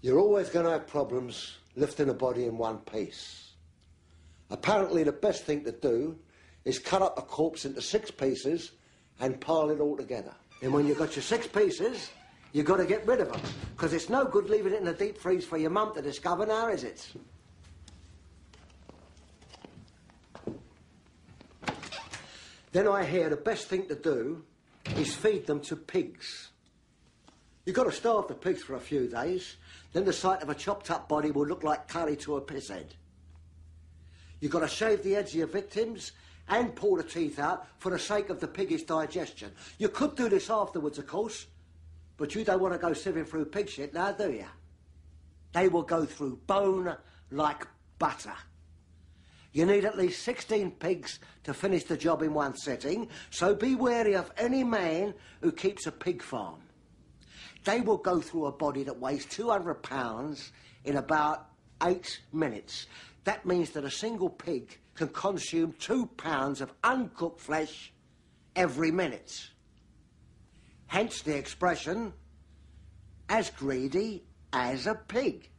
You're always going to have problems lifting a body in one piece. Apparently, the best thing to do is cut up a corpse into six pieces and pile it all together. And when you've got your six pieces, you've got to get rid of them. Because it's no good leaving it in the deep freeze for your mum to discover now, is it? Then I hear the best thing to do is feed them to pigs. You've got to starve the pigs for a few days, then the sight of a chopped up body will look like curry to a piss head. You've got to shave the heads of your victims and pull the teeth out for the sake of the piggish digestion. You could do this afterwards, of course, but you don't want to go sieving through pig shit now, do you? They will go through bone like butter. You need at least 16 pigs to finish the job in one sitting, so be wary of any man who keeps a pig farm. They will go through a body that weighs 200 pounds in about eight minutes. That means that a single pig can consume two pounds of uncooked flesh every minute. Hence the expression, as greedy as a pig.